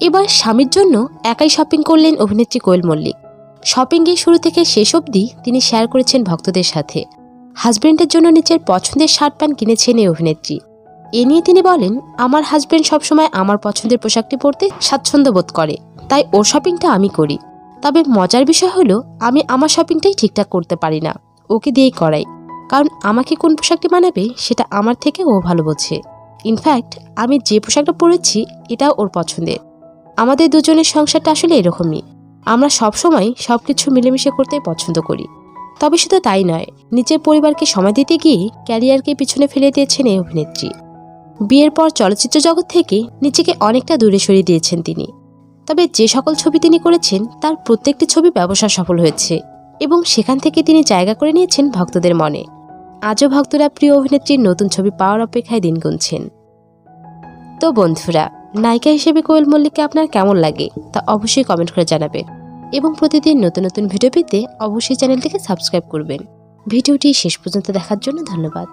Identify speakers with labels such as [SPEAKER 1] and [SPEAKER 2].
[SPEAKER 1] এবার স্বামীর জন্য একাই শপিং করলেন অভিনেত্রী কোয়েল মল্লিক। শপিংয়ে শুরু থেকে শেষ অবধি তিনি শেয়ার করেছেন ভক্তদের সাথে। হাজব্যান্ডের জন্য নিজের পছন্দের শার্ট প্যান্ট কিনেছেন এই অভিনেত্রী। এ নিয়ে তিনি বলেন, আমার হাজব্যান্ড সবসময় আমার পছন্দের পোশাকটি পরতে স্বাচ্ছন্দ্য বোধ করে, তাই ওর শপিংটা আমি করি। তবে মজার বিষয় হলো, আমি আমার শপিংটাই ঠিকঠাক করতে পারি না, ওকে দিয়েই করাই। কারণ আমাকে কোন পোশাকটি মানাবে, সেটা আমার থেকে ও ভালো বোঝে। ইনফ্যাক্ট আমি যে পোশাকটা পরেছি, এটাও ওর পছন্দের। আমাদের দুজনের সংসারটা আসলে এরকমই। আমরা সবসময় সব কিছু মিলেমিশে করতে পছন্দ করি। তবে শুধু তাই নয়, নিজের পরিবারকে সময় দিতে গিয়ে ক্যারিয়ারকে পিছনে ফেলে দিয়েছেন এই অভিনেত্রী। বিয়ের পর চলচ্চিত্র জগৎ থেকে নিজেকে অনেকটা দূরে সরিয়ে দিয়েছেন তিনি। তবে যে সকল ছবি তিনি করেছেন, তার প্রত্যেকটি ছবি ব্যবসা সফল হয়েছে এবং সেখান থেকে তিনি জায়গা করে নিয়েছেন ভক্তদের মনে। আজও ভক্তরা প্রিয় অভিনেত্রীর নতুন ছবি পাওয়ার অপেক্ষায় দিন গুনছেন। তো বন্ধুরা নায়িকা হিসেবে কোয়েল মল্লিককে আপনার কেমন লাগে তা অবশ্যই কমেন্ট করে জানাবেন এবং প্রতিদিন নতুন নতুন ভিডিও পেতে অবশ্যই চ্যানেলটিকে সাবস্ক্রাইব করবেন। ভিডিওটি শেষ পর্যন্ত দেখার জন্য ধন্যবাদ।